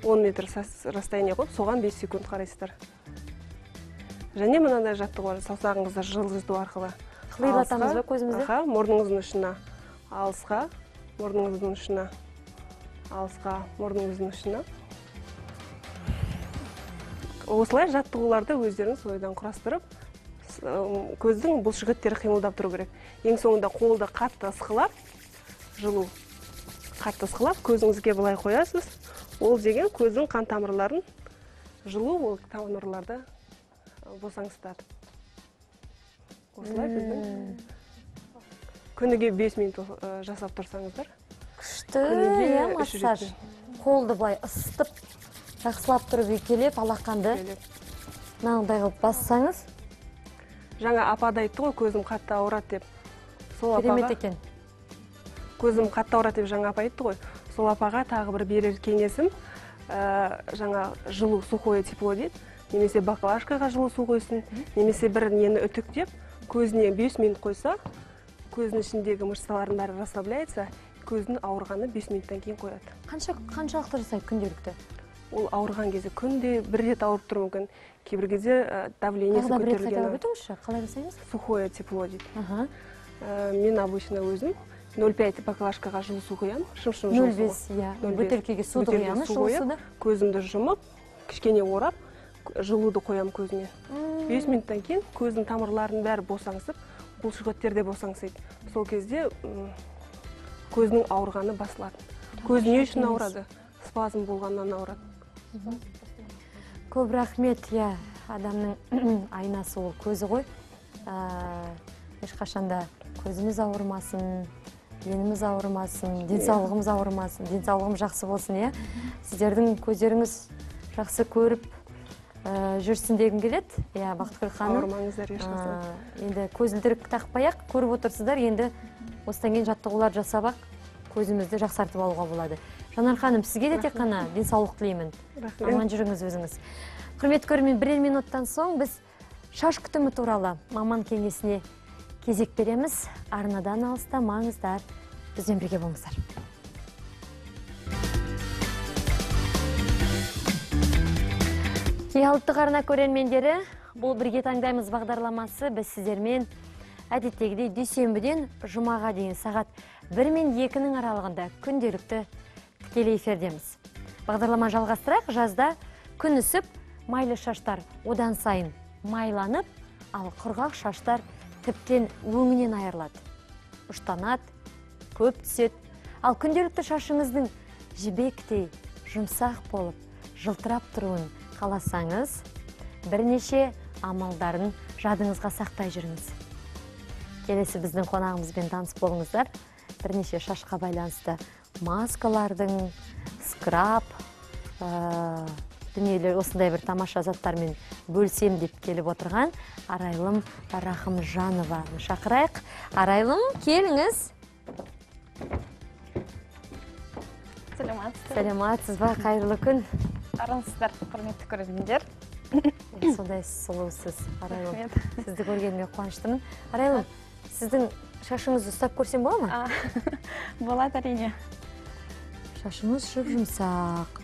10 метр расстояние қойып соған 5 секунд қарайсыздар. Және мынандай жаттығу бар саусағыңызды жылжыту арқылы. Қылилатамыз ба көзімізді? аха мұрныңыздың ұшына алысқа мұрныңыздың ұшына алысқа мұрныңыздың ұшына осылай жаттығуларды өздеріңіз ойдан құрастырып көздің бұлшықеттері қимылдап тұру керек. Ең соңында қолды қатты ысқылап жылу қатты ысқылап көзіңізге былай қоясыз. Ол деген көздің қан тамырларын жылу ол тамырларды босаңсытады осылай біздің. Күніге 5 минут жасап тұрсаңыздар. күшті иә массаж. қолды былай ысытып жақсылап тұрып үйкелеп алақанды мынандай қылып бассаңыз. Жаңа апа да айтты ғой көзім қатты ауырады деп. Сол керемет апаға екен. көзім қатты ауырады деп жаңа апа айтты ғой. Сол апаға тағы бір берер кеңесім ә, жаңа жылу сухое тепло дейді. Немесе баклажкаға жылу су қойсын немесе бір нені үтіктеп көзіне 5 минут қойса көздің ішіндегі мышцалардың бәрі расслабляется көздің ауырғаны 5 минуттан кейін қояды. Қанша қаншалықты жасайды күнделікті? Ол ауырған кезде күнде бір рет ауырып тұруы мүмкін. Кейбір кезде ә, давлениесі көтерілген қалай жасаймыз? сухое тепло дейді. Аха. Ә, мен обычно өзім 0,5 баклажкаға жылы су құямын шым шым жылы нөл су бес иә. 0,5 бөтелкеге суды құямыз жылы суды. көзімді жұмып кішкене орап жылуды қоямын көзіме 5 минуттан кейін көздің тамырларының бәрі босаңсып бұлшықеттер де босаңсиды сол кезде көздің ауырғаны басылады. Көз не үшін ауырады? Спазм болғаннан ауырады. Көп рахмет иә адамның *clears throat* айнасы ол көзі ғой. Ә, ешқашанда көзіміз ауырмасын деніміз ауырмасын денсаулығымыз ауырмасын денсаулығымыз жақсы болсын иә. Сіздердің көздеріңіз жақсы көріп жүрсін дегім келеді. Иә бақытгүл ханым ауырмаңыздар ешқашан Ә, енді көзілдірік тақпай ақ көріп отырсыздар. Енді осыдан кейін жаттығулар жасап ақ көзімізді жақсартып алуға болады. Жанар ханым сізге де тек қана денсаулық тілеймін. Рахмет. Аман жүріңіз өзіңіз. Құрметті көрермен бірер минуттан соң біз шаш күтімі туралы маман кеңесіне кезек береміз. Арнадан алыстамаңыздар бізбен бірге болыңыздар. Қиялттық арна көрермендері бұл бірге таңдаймыз бағдарламасы біз сіздермен. Әдеттегідей дүйсенбіден жұмаға дейін сағат 1 мен 2-нің аралығында күнделікті тікелей эфирдеміз. Бағдарлама жалғастырақ жазда күн үсіп майлы шаштар одан сайын майланып ал құрғақ шаштар тіптен өңінен айырылады. Ұштанады көп түседі. Ал күнделікті шашыңыздың жібектей жұмсақ болып жылтырап тұруын қаласаңыз бірнеше амалдарын жадыңызға сақтай жүріңіз. Келесі біздің қонағымызбен таныс болыңыздар. Бірнеше шашқа байланысты маскалардың скраб ә, дүниелер осындай бір тамаша заттармен бөлсем деп келіп отырған арайлым рахымжанованы шақырайық. Арайлым келіңіз. Саламатсыздар сәлематсыз ба? Қайырлы күн. Армысыздар құрметті көрермендер. Сондай сұлусыз арайлым рахмет. сізді көргеніме қуаныштымын. Арайлым сіздің шашыңызды ұстап көрсем бола ма? Болады әрине. Шашыңыз жұп жұмсақ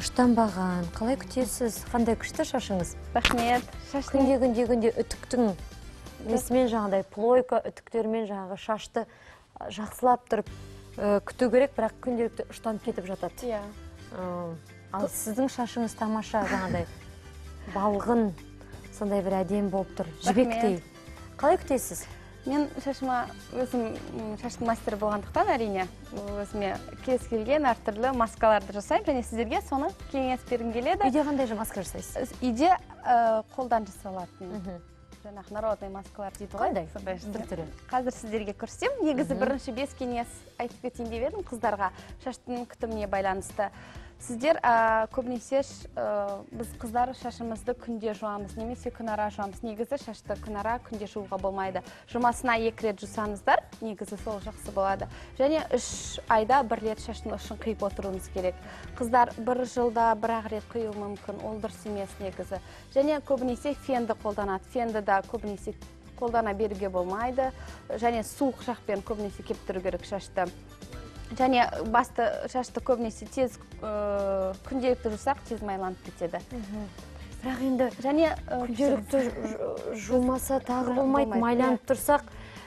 ұштанбаған. Қалай күтесіз? Қандай күшті шашыңыз? Рахмет. Күнде күнде күнде үтіктің несімен жаңағыдай плойка үтіктермен жаңағы шашты жақсылап тұрып күту керек бірақ күнделікті ұштанып кетіп жатады. Иә. Ал сіздің шашыңыз тамаша жаңағыдай балғын сондай бір әдемі болып тұр. Жібектей. Қалай күтесіз? Мен шашыма өзім шаштың мастері болғандықтан әрине өзіме кез келген әртүрлі маскаларды жасаймын және сіздерге соны кеңес бергім келеді. Үйде қандай маска жасайсыз? Үйде ә, қолдан жасалатын. Жаңағы народный маскалар дейді ғой. Қандай? Сондай түрі. Қазір сіздерге көрсетемін. Негізі бірінші бес кеңес айтып кетейін деп едім. Қыздарға шаштың күтіміне байланысты сіздер ә, көбінесе ә, біз қыздар шашымызды күнде жуамыз немесе күнара жуамыз. Негізі шашты күнара күнде жууға болмайды. Жұмасына екі рет жусаңыздар негізі сол жақсы болады. Және үш айда бір рет шаштың ұшын қиып отыруымыз керек. Қыздар бір жылда бір ақ рет қиюы мүмкін ол дұрыс емес негізі. Және көбінесе фенді қолданады. Фенді да көбінесе қолдана беруге болмайды. Және суық жақпен көбінесе кептіру керек шашты. Және басты шашты көбінесе тез ә, күнделікті жусақ тез майланып кетеді. Бірақ енді және ә, күнделікті жу- *laughs* жу- жумаса тағы болмайды. майланып тұрсақ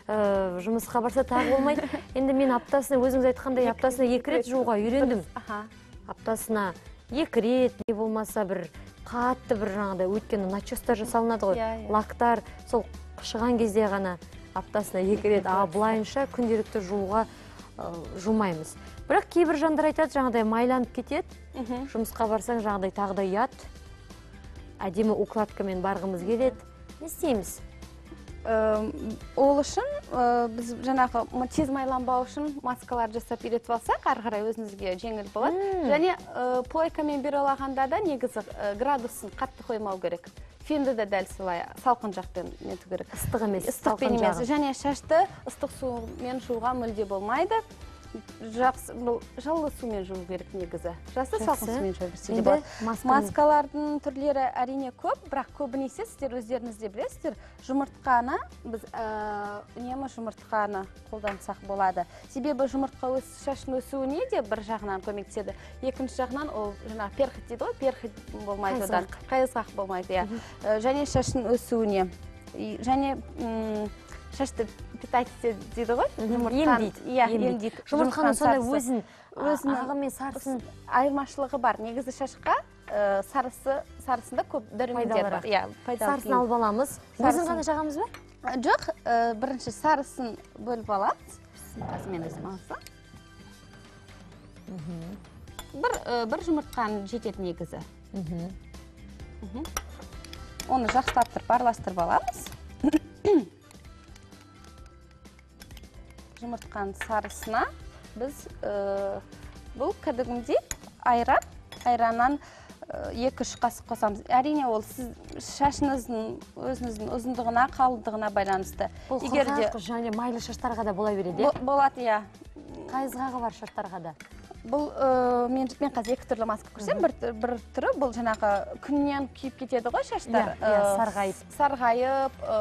ә, жұмысқа барса тағы болмайды. *laughs* Енді мен аптасына өзіңіз айтқандай аптасына екі рет жууға үйрендім. Аптасына екі рет не болмаса бір қатты бір жаңағыдай өйткені начостар жасалынады ғой. Иә, иә. лактар сол қышыған кезде ғана аптасына екі рет. А былайынша күнделікті жууға жумаймыз. Бірақ кейбір жандар айтады жаңағыдай майланып кетеді. Жұмысқа барсаң жаңағыдай тағы да ұят. Әдемі укладкамен барғымыз келеді. Не істейміз? Э, ол үшін э, біз жаңағы тез майланбау үшін маскалар жасап үйретіп алсақ ары қарай өзіңізге жеңіл болады. Және э, плойкамен берілғанда да негізі э, градусын қатты қоймау керек. Фенді де дәл солай. Салқын жақпен нету керек ыстық емес ыстықпен емес. және шашты ыстық сумен жууға мүлде болмайды. Жақсы бұл жылы сумен жуу керек негізі. Жақсы салқын сумен жуа берсе де енді болады маскалардың түрлері әрине көп бірақ көбінесе сіздер өздеріңіз де білесіздер жұмыртқаны біз ә, үнемі жұмыртқаны қолдансақ болады. Себебі жұмыртқа шаштың өсуіне де бір жағынан көмектеседі. Екінші жағынан ол жаңағы перхит дейді ғой перхит болмайды одан. Қайызғақ. болмайды иә. Ә, және шаштың өсуіне. Және шашты питать етеді дейді ғой? Емдейді, иә емдейді. жұмыртқаның сондай өзін Өзінің- ағы мен сарысын айырмашылығы бар. Негізі шашқа ә, сарысы сарысында көп дәрумендер бар. Иә. Пайдалы сарысын алып аламыз. Өзін ғана жағамыз ба? Тиім. жоқ. Ә, бірінші сарысын бөліп аламыз. Қазір мен өзім алсам. Бір ә, бір жұмыртқаны жетеді негізі. Оны жақсылап тұрып араластырып аламыз. Жұмыртқаның сарысына біз ә, бұл кәдімгідей айран айраннан ә, екі үш қасық қосамыз. Әрине ол сіз шашыңыздың өзіңіздің ұзындығына қалыңдығына байланысты. Бұл егер де және майлы шаштарға да бола береді иә? Бо- болады иә. Қайызғағы бар шаштарға да. Бұл ә, мен мен қазір екі түрлі маска көрсем. Бір, түр- бір түрі бұл жаңағы күннен күйіп кетеді ғой шаштар. Иә, иә, сарғайып. сарғайып ә,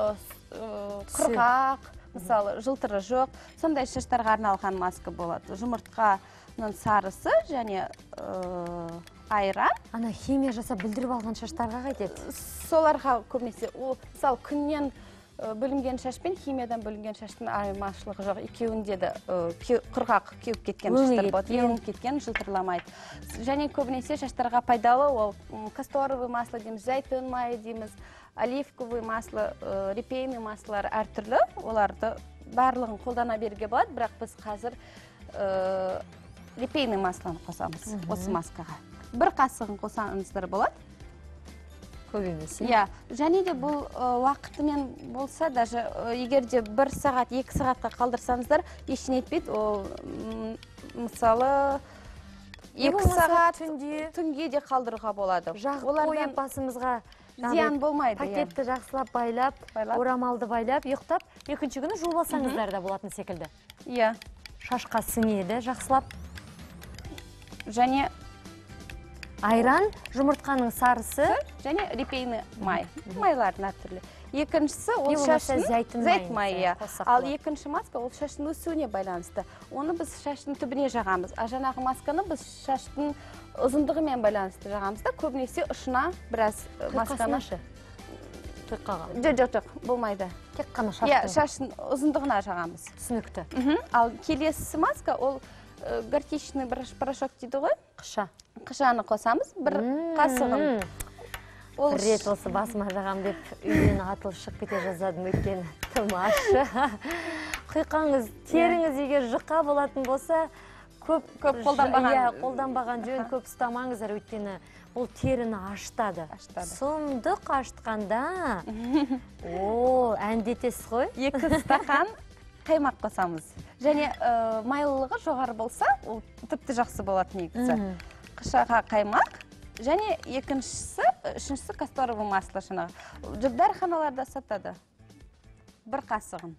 ә, құрғақ мысалы жылтыры жоқ сондай шаштарға арналған маска болады. Жұмыртқаның сарысы және ә, айран. Ана химия жасап бүлдіріп алған шаштарға қайтеді. Соларға көбінесе ол мысалы күннен бөлінген шаш пен химиядан бөлінген шаштың айырмашылығы жоқ. Екеуінде де кеу- құрғақ кеуіп кеткен шаштар болады. Өңіп кеткен жылтырламайды. Және көбінесе шаштарға пайдалы ол касторовый масло дейміз зәйтүн майы дейміз оливковый масло ә, репейный маслолар әртүрлі. Оларды барлығын қолдана беруге болады. Бірақ біз қазір репейный маслоны қосамыз осы маскаға. Бір қасығын қосаңыздар болады. Көп емес иә? Және де бұл уақытымен болса даже егер де бір сағат екі сағатқа қалдырсаңыздар ештеңе етпейді. Ол мысалы екі сағат түнде түнге де қалдыруға болады. жағып қойып басымызға зиян болмайды иә. пакетті жақсылап байлап Байлап. орамалды байлап ұйықтап екінші күні жуып алсаңыздар да болатын секілді. Иә. Шашқа сіңеді жақсылап. Және айран жұмыртқаның сарысы және репейный май. Майлардың әртүрлі екіншісі ол зәйтүн зәйт майы. иә ал екінші маска ол шаштың өсуіне байланысты. Оны біз шаштың түбіне жағамыз. А жаңағы масканы біз шаштың ұзындығымен байланысты жағамыз да көбінесе ұшына біраз масканы тұйқаға жоқ жоқ жоқ болмайды. Тек қана иә шаштың ұзындығына жағамыз. Түсінікті. Ал келесі маска ол горчичный порошок дейді ғой? Қыша. Қышаны қосамыз? бір қасығын ол бір рет осы басыма жағам деп үйден атылып шығып кете жаздадым өйткені тым ащы *laughs* құйқаңыз теріңіз егер жұқа болатын болса көп Көп қолданбаған- иә қолданбаған жөн көп ұстамаңыздар өйткені бұл теріні ашытады Ашытады. сұмдық ашытқанда *laughs* о әндетесіз ғой. Екі стақан қаймақ қосамыз. Және *laughs* майлылығы жоғары болса ол тіпті жақсы болады негізі. Қышаға қаймақ. Және екіншісі үшіншісі касторовый масло жаңағы дәріханаларда сатады. Бір қасығын.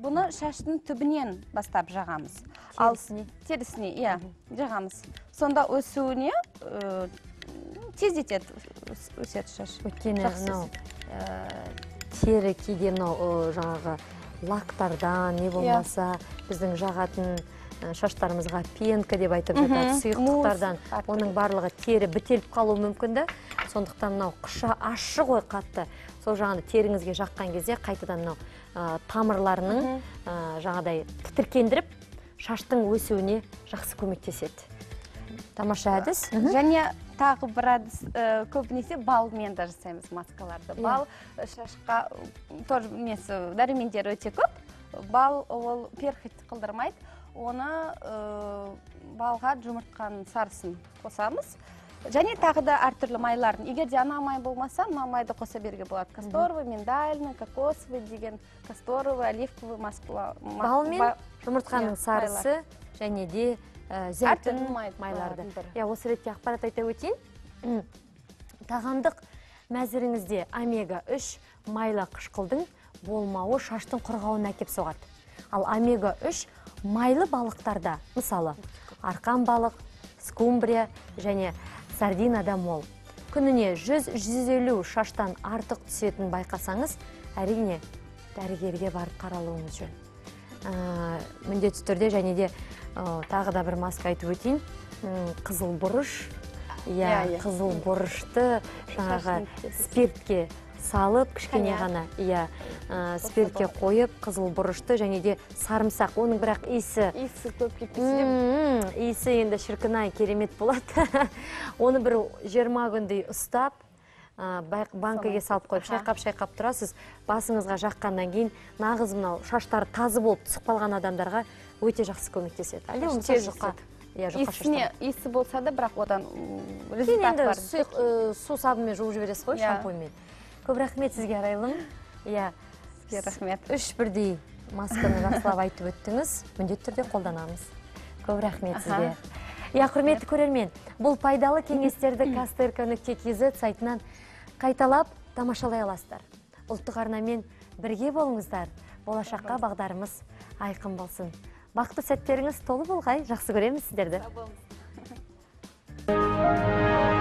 Бұны шаштың түбінен бастап жағамыз. Терісіне. терісіне иә жағамыз. Сонда өсуіне ә, тездетеді өс- өседі шаш. Өйткені Жақсы мынау ә, тері кейде мынау жаңағы лактардан не болмаса біздің жағатын шаштарымызға пенка деп айтып жатады сұйықтықтардан. Оның барлығы тері бітеліп қалуы мүмкін да. Сондықтан мынау қыша ащы ғой қатты. Сол жаңағыдай теріңізге жаққан кезде қайтадан мынау ә, тамырларының ә, жаңағыдай тітіркендіріп шаштың өсуіне жақсы көмектеседі. Тамаша әдіс. Және тағы бір әдіс ә, көбінесе балмен де жасаймыз маскаларды. Иә. бал шашқа тоже несі дәрумендері өте көп. Бал ол перхоть қылдырмайды. Оны ә, балға жұмыртқаның сарысын қосамыз. Және тағы да әртүрлі майлардың егер де ана май болмаса мына майды қоса беруге болады. Касторовый миндальный кокосовый деген касторовый оливковый маскала бал мен жұмыртқаның Иә, сарысы және де ә, зәйтүн май- майларды. иә осы ретте ақпарат айта өтейін. Тағамдық мәзіріңізде омега 3 майлы қышқылдың болмауы шаштың құрғауына әкеп соғады. Ал омега 3 майлы балықтарда. Мысалы арқан балық скумбрия және сардинада мол. Күніне 100-150 шаштан артық түсетін байқасаңыз әрине дәрігерге барып қаралуыңыз жөн. Ә, міндетті түрде және де ә, тағы да бір маска айтып өтейін. Қызыл бұрыш. Иә Иә, иә. қызыл бұрышты жаңағы спиртке салып кішкене. ғана иә спиртке қойып қызыл бұрышты және де сарымсақ. Оның бірақ иісі. Иісі көп кетпесе иісі енді шіркін ай керемет болады. *laughs* Оны бір 20 күндей ұстап банкіге салып қойып шайқап шайқап тұрасыз. Басыңызға жаққаннан кейін нағыз мынау шаштары тазы болып түсіп қалған адамдарға өте жақсы көмектеседі. Әлде тез иә иісіне иісі болса да бірақ одан результат бар. су сабынмен жуып жібересіз ғой Иә. шампуньмен. Көп рахмет сізге арайлым иә. Сізге рахмет. Үш бірдей масканы жақсылап айтып өттіңіз. Міндетті түрде қолданамыз. Көп рахмет сізге. Иә құрметті көрермен бұл пайдалы кеңестерді кастрк нүкте kz сайтынан қайталап тамашалай аласыздар. Ұлттық арнамен бірге болыңыздар. Болашаққа бағдарымыз айқын болсын. Бақытты сәттеріңіз толы болғай. Жақсы көреміз сіздерді. *laughs*